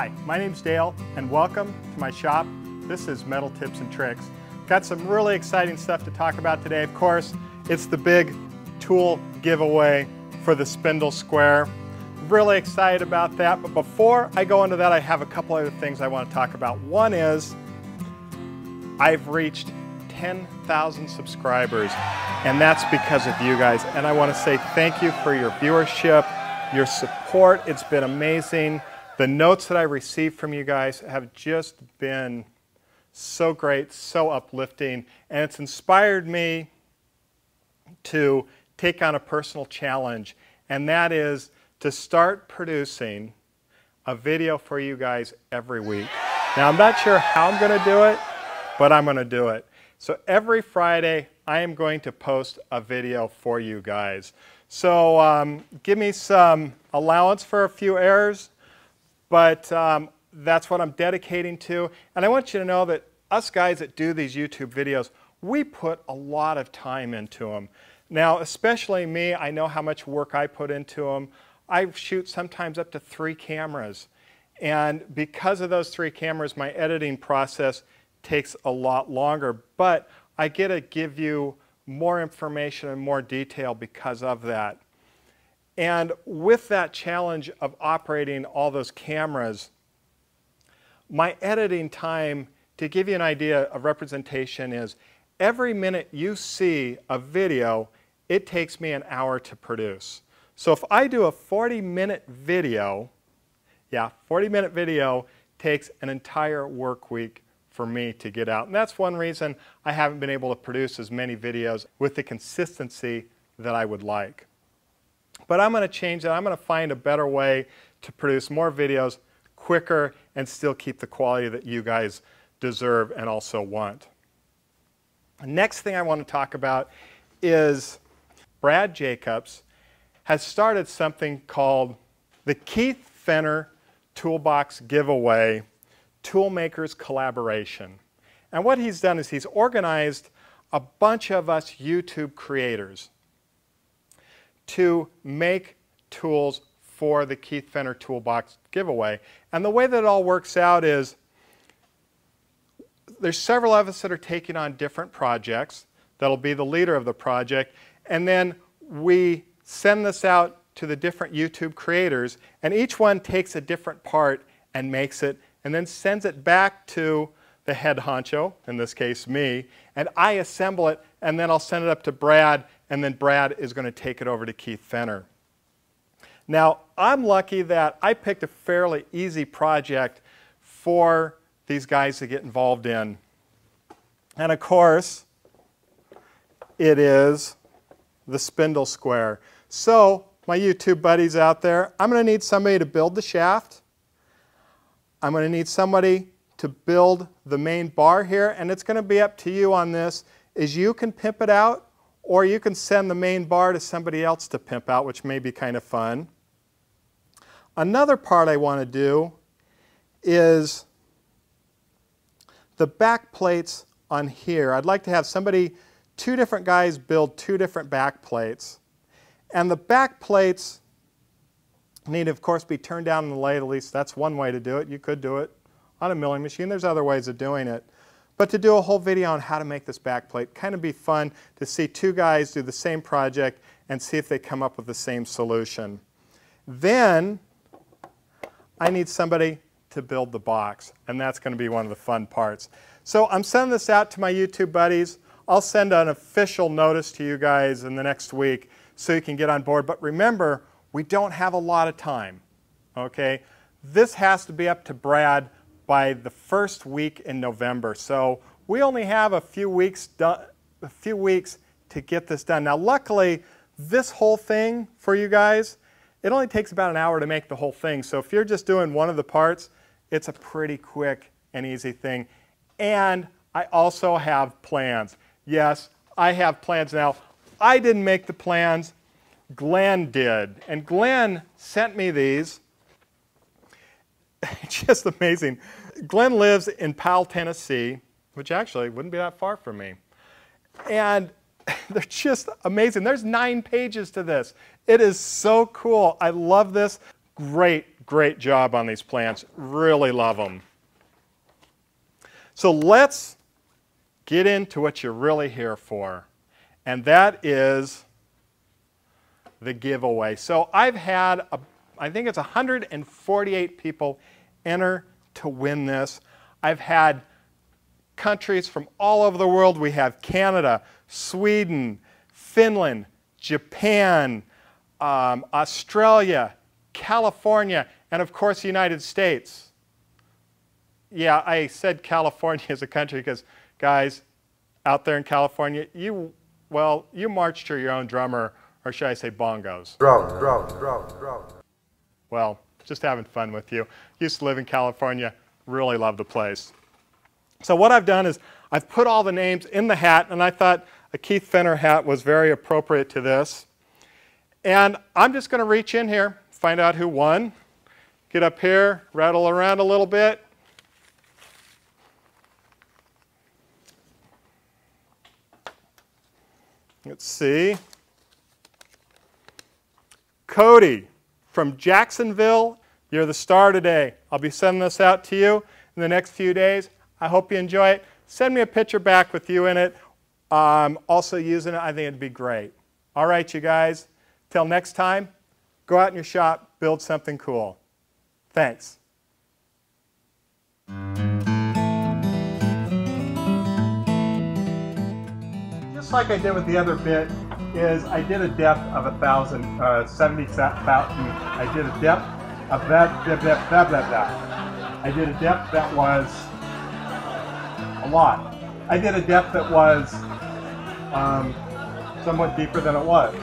Hi, my name's Dale and welcome to my shop. This is Metal Tips and Tricks. Got some really exciting stuff to talk about today. Of course, it's the big tool giveaway for the Spindle Square. Really excited about that, but before I go into that, I have a couple other things I want to talk about. One is I've reached 10,000 subscribers, and that's because of you guys. And I want to say thank you for your viewership, your support. It's been amazing. The notes that I received from you guys have just been so great, so uplifting, and it's inspired me to take on a personal challenge, and that is to start producing a video for you guys every week. Now, I'm not sure how I'm going to do it, but I'm going to do it. So every Friday, I am going to post a video for you guys. So um, give me some allowance for a few errors, but um, that's what I'm dedicating to. And I want you to know that us guys that do these YouTube videos, we put a lot of time into them. Now, especially me, I know how much work I put into them. I shoot sometimes up to three cameras. And because of those three cameras, my editing process takes a lot longer. But I get to give you more information and more detail because of that. And with that challenge of operating all those cameras, my editing time, to give you an idea of representation, is every minute you see a video, it takes me an hour to produce. So if I do a 40 minute video, yeah, 40 minute video takes an entire work week for me to get out. And that's one reason I haven't been able to produce as many videos with the consistency that I would like. But I'm going to change that. I'm going to find a better way to produce more videos quicker and still keep the quality that you guys deserve and also want. The next thing I want to talk about is Brad Jacobs has started something called the Keith Fenner Toolbox Giveaway Toolmakers Collaboration. And what he's done is he's organized a bunch of us YouTube creators to make tools for the Keith Fenner Toolbox giveaway. And the way that it all works out is there's several of us that are taking on different projects that'll be the leader of the project. And then we send this out to the different YouTube creators, and each one takes a different part and makes it, and then sends it back to the head honcho, in this case me, and I assemble it, and then I'll send it up to Brad, and then Brad is going to take it over to Keith Fenner. Now, I'm lucky that I picked a fairly easy project for these guys to get involved in. And of course, it is the spindle square. So, my YouTube buddies out there, I'm going to need somebody to build the shaft. I'm going to need somebody to build the main bar here, and it's going to be up to you on this, is you can pimp it out, or you can send the main bar to somebody else to pimp out, which may be kind of fun. Another part I want to do is the back plates on here. I'd like to have somebody, two different guys build two different back plates. And the back plates need of course, be turned down in the lathe. At least that's one way to do it. You could do it on a milling machine. There's other ways of doing it. But to do a whole video on how to make this back plate, kind of be fun to see two guys do the same project and see if they come up with the same solution. Then I need somebody to build the box, and that's going to be one of the fun parts. So I'm sending this out to my YouTube buddies. I'll send an official notice to you guys in the next week so you can get on board. But remember, we don't have a lot of time, okay? This has to be up to Brad by the first week in November. So we only have a few weeks, a few weeks to get this done. Now, luckily, this whole thing for you guys, it only takes about an hour to make the whole thing. So if you're just doing one of the parts, it's a pretty quick and easy thing. And I also have plans. Yes, I have plans now. I didn't make the plans, Glenn did. And Glenn sent me these. Just amazing. Glenn lives in Powell, Tennessee, which actually wouldn't be that far from me. And they're just amazing. There's nine pages to this. It is so cool. I love this. Great, great job on these plants. Really love them. So let's get into what you're really here for, and that is the giveaway. So I've had, a, I think it's 148 people enter to win this. I've had countries from all over the world. We have Canada, Sweden, Finland, Japan, um, Australia, California, and of course the United States. Yeah, I said California as a country because, guys, out there in California, you, well, you march to your own drummer, or should I say bongos? Drum, drum, drum, drum. Well, just having fun with you. Used to live in California, really love the place. So what I've done is I've put all the names in the hat, and I thought a Keith Fenner hat was very appropriate to this. And I'm just going to reach in here, find out who won, get up here, rattle around a little bit. Let's see. Cody from Jacksonville, you're the star today. I'll be sending this out to you in the next few days. I hope you enjoy it. Send me a picture back with you in it. Um, also using it, I think it'd be great. All right, you guys. Till next time, go out in your shop, build something cool. Thanks. Just like I did with the other bit, is I did a depth of a thousand, uh, 70,000. I did a depth of that, that, that, that, that. I did a depth that was a lot. I did a depth that was um, somewhat deeper than it was.